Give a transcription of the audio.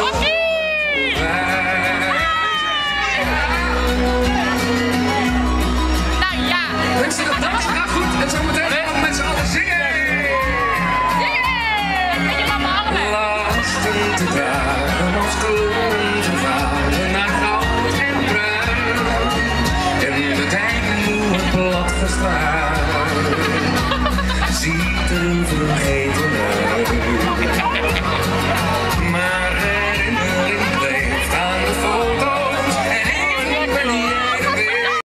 Fuck you! te dragen als kolom gevaren naar goud en bruin. En we kijken hoe het blad verslaat. Ziet er vergeten.